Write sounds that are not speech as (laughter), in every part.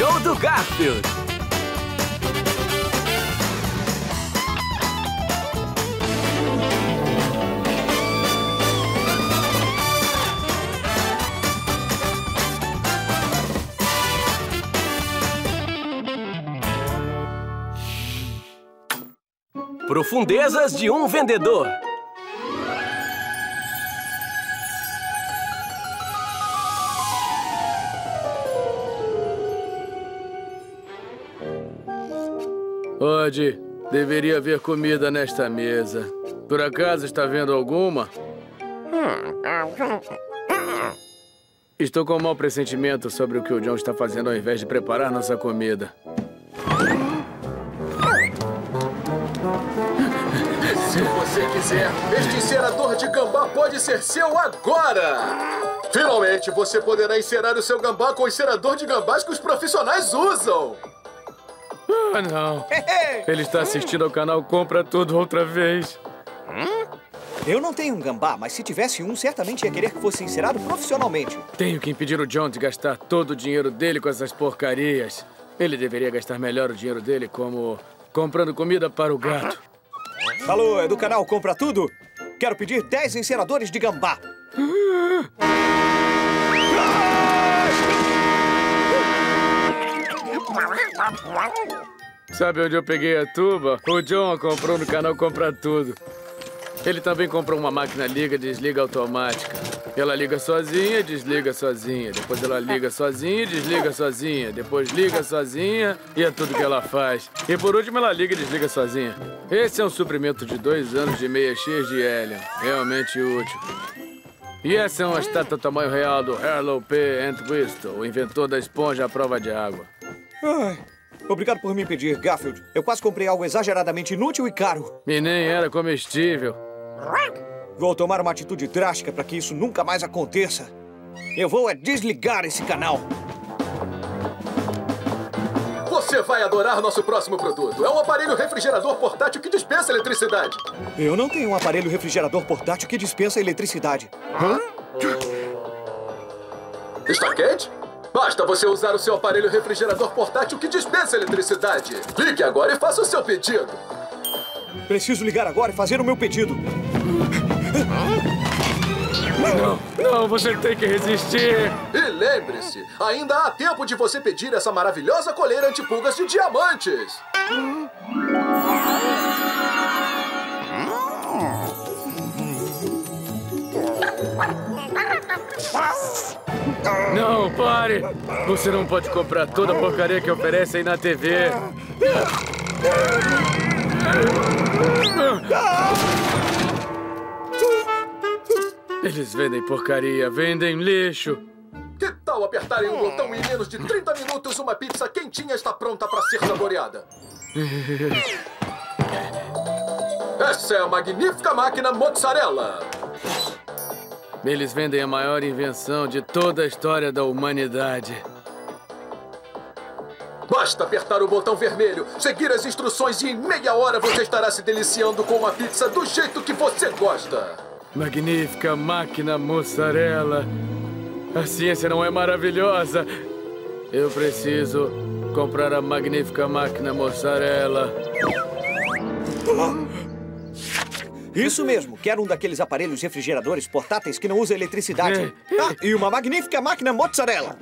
show do Garfield. Profundezas de um vendedor. Ode, deveria haver comida nesta mesa. Por acaso está vendo alguma? Estou com um mau pressentimento sobre o que o John está fazendo ao invés de preparar nossa comida. Se você quiser, este encerador de gambá pode ser seu agora! Finalmente, você poderá encerar o seu gambá com o encerador de gambás que os profissionais usam! Ah, não. Ele está assistindo ao canal Compra Tudo outra vez. Eu não tenho um gambá, mas se tivesse um, certamente ia querer que fosse encerado profissionalmente. Tenho que impedir o John de gastar todo o dinheiro dele com essas porcarias. Ele deveria gastar melhor o dinheiro dele como comprando comida para o gato. Alô, é do canal Compra Tudo? Quero pedir 10 enceradores de gambá. Sabe onde eu peguei a tuba? O John comprou no canal Compra Tudo. Ele também comprou uma máquina liga-desliga automática. Ela liga sozinha, desliga sozinha. Depois ela liga sozinha, desliga sozinha. Depois liga sozinha e é tudo que ela faz. E por último ela liga e desliga sozinha. Esse é um suprimento de dois anos de meia cheias de hélio. Realmente útil. E essa é uma estátua tamanho real do Harlow P. Entwistle, o inventor da esponja à prova de água. Ai, obrigado por me impedir, Garfield. Eu quase comprei algo exageradamente inútil e caro. E nem era comestível. Vou tomar uma atitude drástica para que isso nunca mais aconteça. Eu vou é desligar esse canal. Você vai adorar nosso próximo produto. É um aparelho refrigerador portátil que dispensa eletricidade. Eu não tenho um aparelho refrigerador portátil que dispensa eletricidade. Está quente? Basta você usar o seu aparelho refrigerador portátil que dispensa eletricidade. Ligue agora e faça o seu pedido. Preciso ligar agora e fazer o meu pedido. Não, não, você tem que resistir. E lembre-se, ainda há tempo de você pedir essa maravilhosa coleira antipulgas de diamantes. (laughs) Não, pare! Você não pode comprar toda a porcaria que oferece aí na TV. Eles vendem porcaria, vendem lixo. Que tal apertarem um botão e em menos de 30 minutos uma pizza quentinha está pronta para ser saboreada? (laughs) Essa é a magnífica máquina mozzarella. Eles vendem a maior invenção de toda a história da humanidade. Basta apertar o botão vermelho, seguir as instruções e em meia hora você estará se deliciando com uma pizza do jeito que você gosta. Magnífica máquina mussarela. A ciência não é maravilhosa. Eu preciso comprar a magnífica máquina mussarela. Isso mesmo, quero um daqueles aparelhos refrigeradores portáteis que não usa eletricidade. Ah, e uma magnífica máquina mozzarella.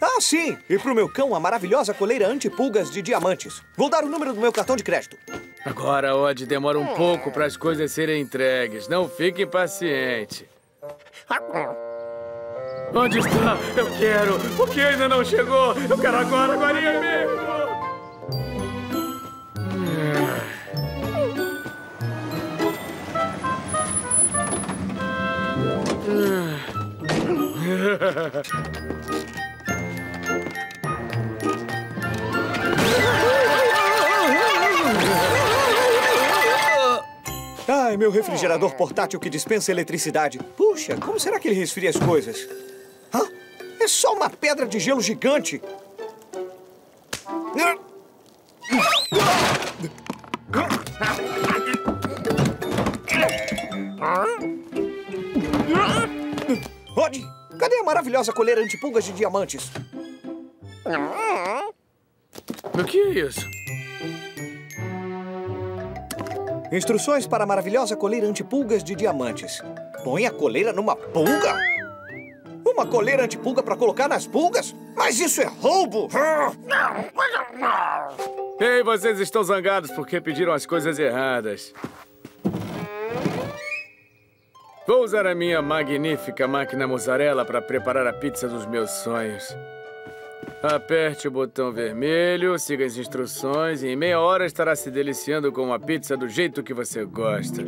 Ah, sim! E pro meu cão, a maravilhosa coleira antipulgas de diamantes. Vou dar o número do meu cartão de crédito. Agora, Odd, demora um pouco para as coisas serem entregues. Não fique impaciente. Onde está? Eu quero! O que ainda não chegou? Eu quero agora, agora mesmo! Ai, meu refrigerador portátil que dispensa eletricidade. Puxa, como será que ele resfria as coisas? Hã? É só uma pedra de gelo gigante. Rod, cadê a maravilhosa coleira antipulgas de diamantes? O que é isso? Instruções para a maravilhosa coleira antipulgas de diamantes. Põe a coleira numa pulga? Uma coleira antipulga para colocar nas pulgas? Mas isso é roubo! Ei, vocês estão zangados porque pediram as coisas erradas. Vou usar a minha magnífica máquina mussarela para preparar a pizza dos meus sonhos. Aperte o botão vermelho, siga as instruções e em meia hora estará se deliciando com uma pizza do jeito que você gosta.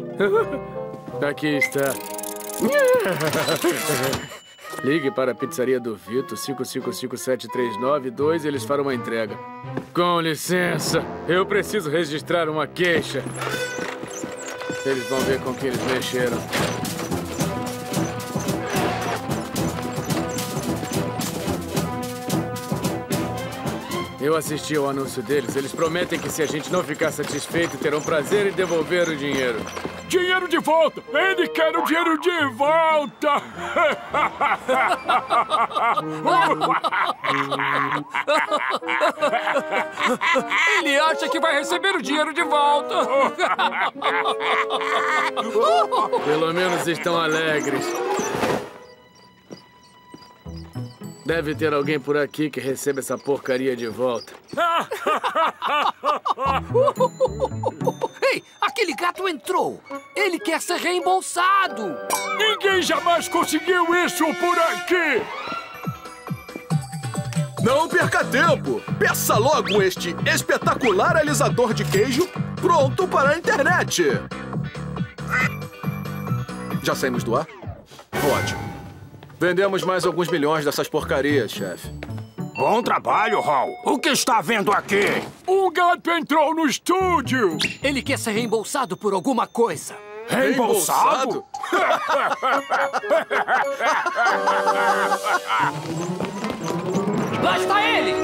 (laughs) Aqui está. (laughs) Ligue para a pizzaria do Vito, 5557392 e eles farão uma entrega. Com licença, eu preciso registrar uma queixa. Eles vão ver com que eles mexeram. Eu assisti ao anúncio deles. Eles prometem que se a gente não ficar satisfeito, terão prazer em devolver o dinheiro. Dinheiro de volta! Ele quer o dinheiro de volta! Ele acha que vai receber o dinheiro de volta! Pelo menos estão alegres. Deve ter alguém por aqui que receba essa porcaria de volta. (laughs) Ei, aquele gato entrou! Ele quer ser reembolsado! Ninguém jamais conseguiu isso por aqui! Não perca tempo! Peça logo este espetacular alisador de queijo pronto para a internet! Já saímos do ar? Ótimo. Vendemos mais alguns milhões dessas porcarias, chefe. Bom trabalho, Hall. O que está vendo aqui? O gato entrou no estúdio! Ele quer ser reembolsado por alguma coisa. Reembolsado? Lá está ele!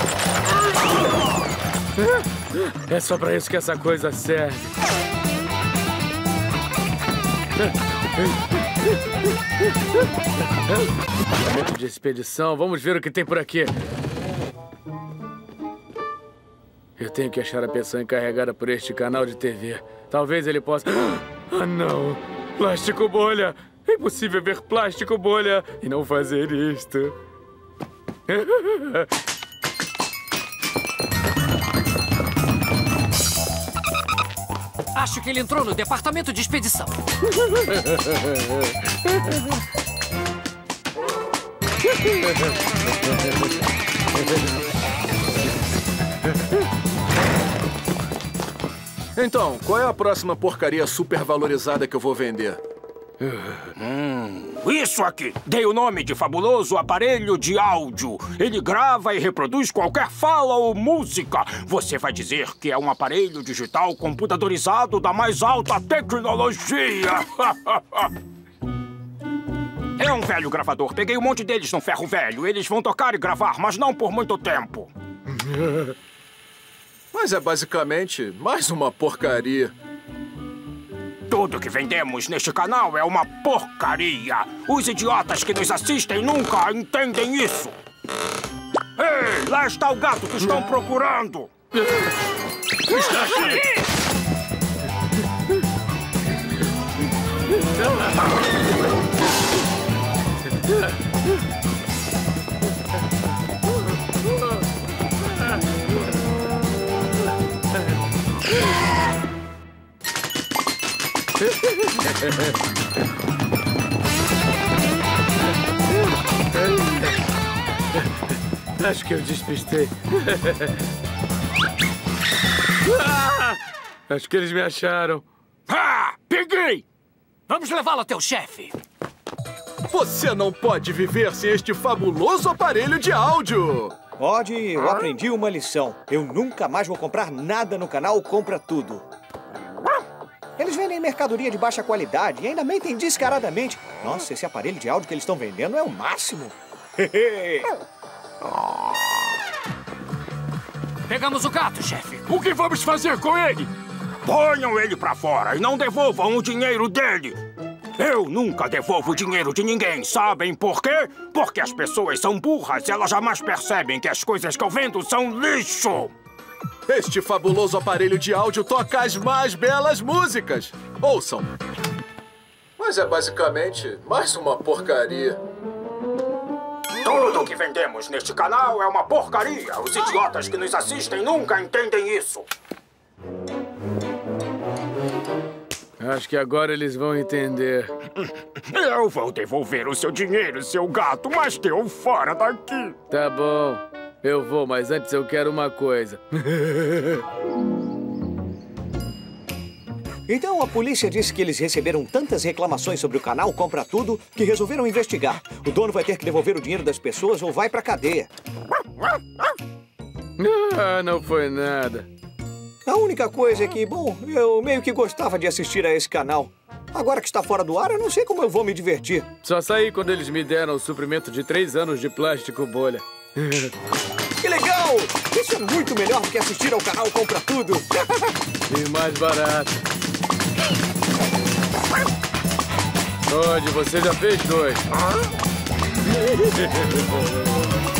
(laughs) É só pra isso que essa coisa serve. Equipamento de expedição. Vamos ver o que tem por aqui. Eu tenho que achar a pessoa encarregada por este canal de TV. Talvez ele possa... Ah, não! Plástico bolha! É impossível ver plástico bolha e não fazer isto. (laughs) Acho que ele entrou no departamento de expedição. Então, qual é a próxima porcaria supervalorizada que eu vou vender? Isso aqui. Dei o nome de fabuloso aparelho de áudio. Ele grava e reproduz qualquer fala ou música. Você vai dizer que é um aparelho digital computadorizado da mais alta tecnologia. (laughs) É um velho gravador. Peguei um monte deles num ferro velho. Eles vão tocar e gravar, mas não por muito tempo. (laughs) Mas é basicamente mais uma porcaria. Tudo que vendemos neste canal é uma porcaria. Os idiotas que nos assistem nunca entendem isso. Ei, lá está o gato que estão procurando. Está aqui. (laughs) Acho que eu despistei. Ah! (laughs) Acho que eles me acharam. Ah, peguei! Vamos levá-lo até o chefe. Você não pode viver sem este fabuloso aparelho de áudio! Pode, eu aprendi uma lição. Eu nunca mais vou comprar nada no canal Compra Tudo. Mercadoria de baixa qualidade e ainda mentem descaradamente. Nossa, esse aparelho de áudio que eles estão vendendo é o máximo. (laughs) Pegamos o gato, chefe. O que vamos fazer com ele? Ponham ele pra fora e não devolvam o dinheiro dele. Eu nunca devolvo o dinheiro de ninguém, sabem por quê? Porque as pessoas são burras e elas jamais percebem que as coisas que eu vendo são lixo. Este fabuloso aparelho de áudio toca as mais belas músicas. Ouçam. Mas é basicamente mais uma porcaria. Tudo que vendemos neste canal é uma porcaria. Os idiotas que nos assistem nunca entendem isso. Acho que agora eles vão entender. Eu vou devolver o seu dinheiro, seu gato, mas deu fora daqui. Tá bom. Eu vou, mas antes eu quero uma coisa. (laughs) Então a polícia disse que eles receberam tantas reclamações sobre o canal Compra Tudo que resolveram investigar. O dono vai ter que devolver o dinheiro das pessoas ou vai pra cadeia. Ah, não foi nada. A única coisa é que, bom, eu meio que gostava de assistir a esse canal. Agora que está fora do ar, eu não sei como eu vou me divertir. Só saí quando eles me deram o suprimento de três anos de plástico bolha. Que legal! Isso é muito melhor do que assistir ao canal Compra Tudo. E mais barato. Onde você já fez dois. (laughs)